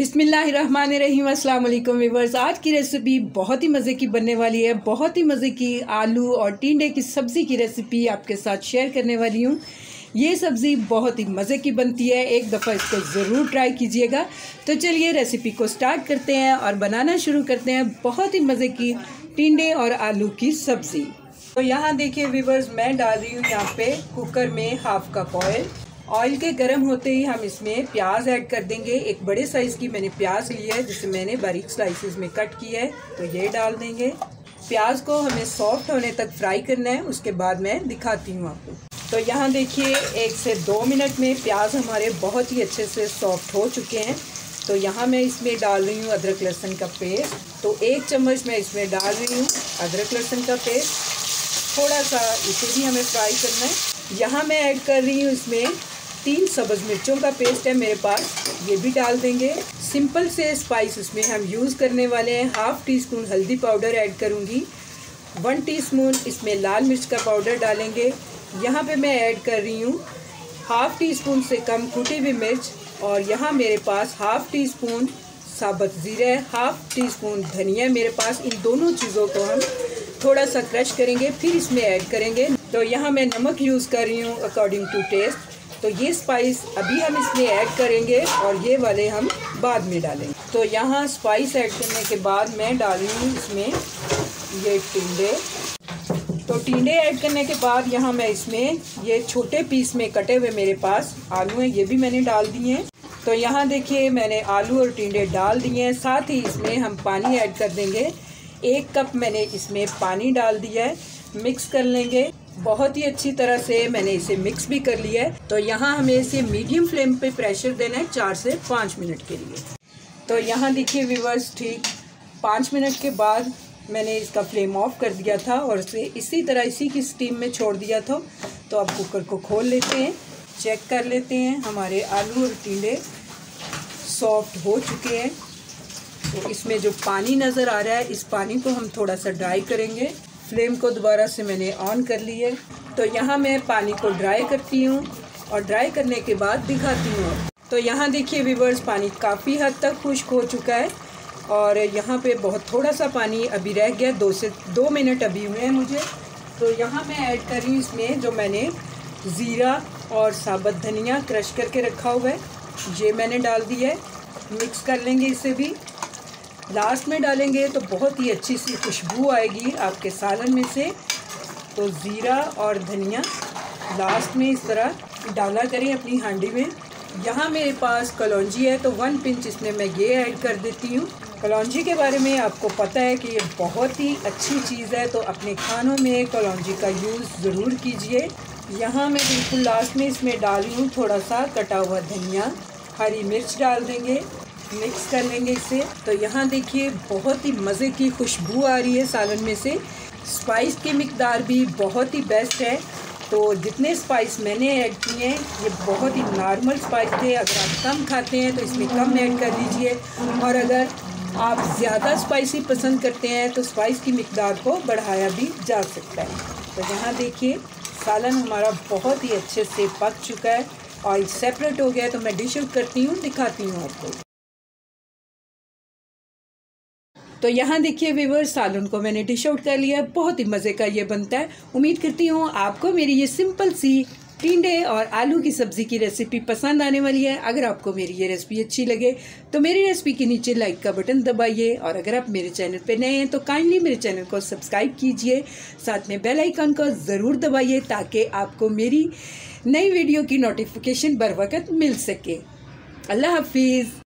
अस्सलाम वालेकुम वीवर्स आज की रेसिपी बहुत ही मज़े की बनने वाली है, बहुत ही मज़े की आलू और टिंडे की सब्ज़ी की रेसिपी आपके साथ शेयर करने वाली हूँ। ये सब्ज़ी बहुत ही मज़े की बनती है, एक दफ़ा इसको ज़रूर ट्राई कीजिएगा। तो चलिए रेसिपी को स्टार्ट करते हैं और बनाना शुरू करते हैं बहुत ही मज़े की टिंडे और आलू की सब्ज़ी। तो यहाँ देखिए वीवर्स मैं डाल रही हूँ यहाँ पे कुकर में हाफ़ कप ऑयल। ऑयल के गर्म होते ही हम इसमें प्याज ऐड कर देंगे। एक बड़े साइज़ की मैंने प्याज ली है, जिसे मैंने बारीक स्लाइसिस में कट किया है तो ये डाल देंगे। प्याज को हमें सॉफ्ट होने तक फ्राई करना है, उसके बाद मैं दिखाती हूँ आपको। तो यहाँ देखिए, एक से दो मिनट में प्याज हमारे बहुत ही अच्छे से सॉफ्ट हो चुके हैं। तो यहाँ मैं इसमें डाल रही हूँ अदरक लहसुन का पेस्ट। तो एक चम्मच मैं इसमें डाल रही हूँ अदरक लहसुन का पेस्ट। थोड़ा सा इसे भी हमें फ्राई करना है। यहाँ मैं ऐड कर रही हूँ इसमें तीन सब्ज़ मिर्चों का पेस्ट है मेरे पास। ये भी डाल देंगे। सिंपल से स्पाइस इसमें हम यूज़ करने वाले हैं। हाफ़ टी स्पून हल्दी पाउडर ऐड करूँगी। वन टीस्पून इसमें लाल मिर्च का पाउडर डालेंगे। यहाँ पे मैं ऐड कर रही हूँ हाफ़ टी स्पून से कम कुटी हुई मिर्च और यहाँ मेरे पास हाफ़ टी स्पून साबुत ज़ीरा हाफ़ टी स्पून धनिया मेरे पास। इन दोनों चीज़ों को हम थोड़ा सा क्रश करेंगे, फिर इसमें ऐड करेंगे। तो यहाँ मैं नमक यूज़ कर रही हूँ अकॉर्डिंग टू टेस्ट तो ये स्पाइस अभी हम इसमें ऐड करेंगे और ये वाले हम बाद में डालेंगे। तो यहाँ स्पाइस ऐड करने के बाद मैं डाल रही हूँ इसमें ये टिंडे। तो टिंडे ऐड करने के बाद यहाँ मैं इसमें ये छोटे पीस में कटे हुए मेरे पास आलू हैं, ये भी मैंने डाल दिए हैं। तो यहाँ देखिए मैंने आलू और टिंडे डाल दिए हैं, साथ ही इसमें हम पानी ऐड कर देंगे। एक कप मैंने इसमें पानी डाल दिया है मिक्स कर लेंगे। बहुत ही अच्छी तरह से मैंने इसे मिक्स भी कर लिया है। तो यहाँ हमें इसे मीडियम फ्लेम पे प्रेशर देना है चार से पाँच मिनट के लिए। तो यहाँ देखिए व्यूवर्स ठीक, पाँच मिनट के बाद मैंने इसका फ्लेम ऑफ़ कर दिया था और इसे इसी तरह इसी की स्टीम में छोड़ दिया था। तो अब कुकर को खोल लेते हैं चेक कर लेते हैं। हमारे आलू और टीले सॉफ्ट हो चुके हैं। तो इसमें जो पानी नज़र आ रहा है, इस पानी को हम थोड़ा सा ड्राई करेंगे। फ्लेम को दोबारा से मैंने ऑन कर ली है। तो यहाँ मैं पानी को ड्राई करती हूँ और ड्राई करने के बाद दिखाती हूँ। तो यहाँ देखिए वीवर्स पानी काफ़ी हद तक खुश्क हो चुका है और यहाँ पे बहुत थोड़ा सा पानी अभी रह गया, दो से दो मिनट अभी हुए हैं मुझे। तो यहाँ मैं ऐड कर रही हूँ इसमें जो मैंने ज़ीरा और साबुत धनिया क्रश करके रखा हुआ है। ये मैंने डाल दिया है। मिक्स कर लेंगे इसे भी। लास्ट में डालेंगे तो बहुत ही अच्छी सी खुशबू आएगी आपके सालन में से। तो ज़ीरा और धनिया लास्ट में इस तरह डाला करें अपनी हांडी में। यहाँ मेरे पास कलौजी है तो वन पिंच इसमें मैं ये ऐड कर देती हूँ। कलौजी के बारे में आपको पता है कि ये बहुत ही अच्छी चीज़ है तो अपने खानों में कलौजी का यूज़ ज़रूर कीजिए। यहाँ मैं बिल्कुल लास्ट में इसमें डाली हूँ थोड़ा सा कटा हुआ धनिया। हरी मिर्च डाल देंगे। मिक्स कर लेंगे इसे। तो यहाँ देखिए, बहुत ही मज़े की खुशबू आ रही है सालन में से। स्पाइस की मकदार भी बहुत ही बेस्ट है। तो जितने स्पाइस मैंने ऐड किए हैं, ये बहुत ही नॉर्मल स्पाइस थे। अगर आप कम खाते हैं तो इसमें कम ऐड कर दीजिए और अगर आप ज़्यादा स्पाइसी पसंद करते हैं तो स्पाइस की मकदार को बढ़ाया भी जा सकता है। तो यहाँ देखिए, सालन हमारा बहुत ही अच्छे से पक चुका है। ऑयल सेपरेट हो गया है तो मैं डिश करती हूँ, दिखाती हूँ आपको। तो यहाँ देखिए वीवर सालन को मैंने डिश आउट कर लिया। बहुत ही मज़े का ये बनता है। उम्मीद करती हूँ आपको मेरी ये सिंपल सी टिंडे और आलू की सब्ज़ी की रेसिपी पसंद आने वाली है। अगर आपको मेरी ये रेसिपी अच्छी लगे तो मेरी रेसिपी के नीचे लाइक का बटन दबाइए। और अगर आप मेरे चैनल पर नए हैं तो काइंडली मेरे चैनल को सब्सक्राइब कीजिए। साथ में बेल आइकन को ज़रूर दबाइए ताकि आपको मेरी नई वीडियो की नोटिफिकेशन बर वक्त मिल सके। अल्लाह हाफिज़।